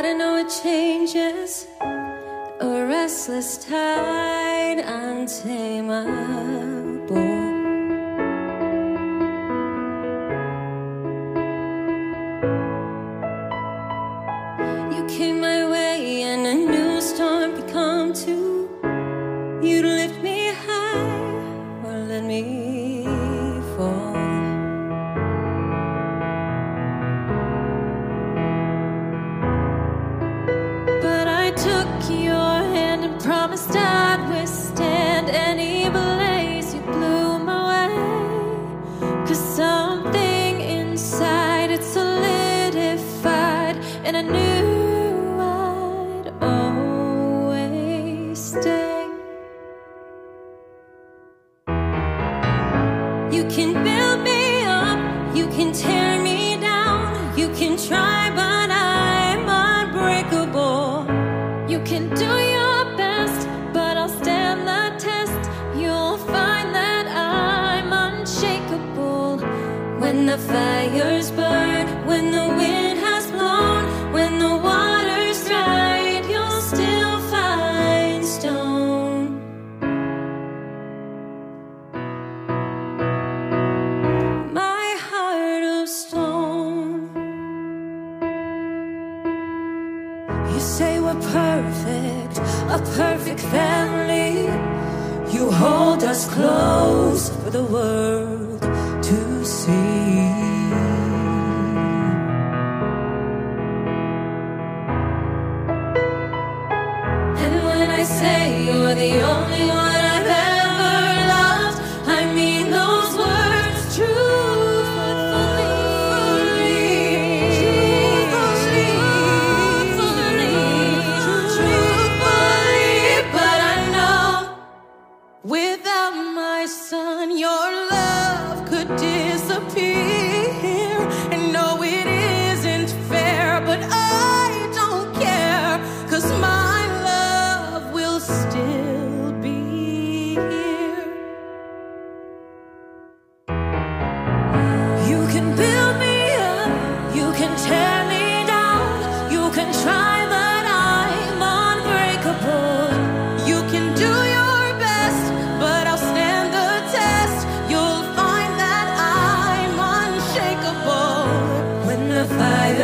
but I know it changes. A restless tide, untamable. Took your hand and promised I'd withstand any blaze you blew my way. Cause something inside it solidified, and I knew I'd always stay. You can build me up, you can tear You can do your best, but I'll stand the test. You'll find that I'm unshakable. When the fires burn, perfect, a perfect family. You hold us close for the world to see. And when I say you're the only one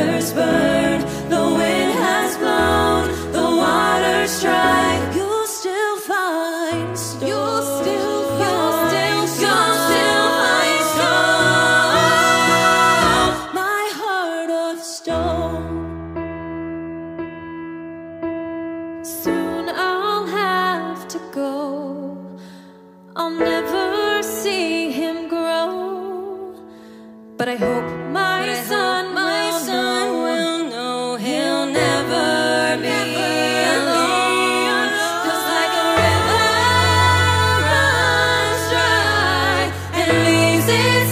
fires burn, the wind see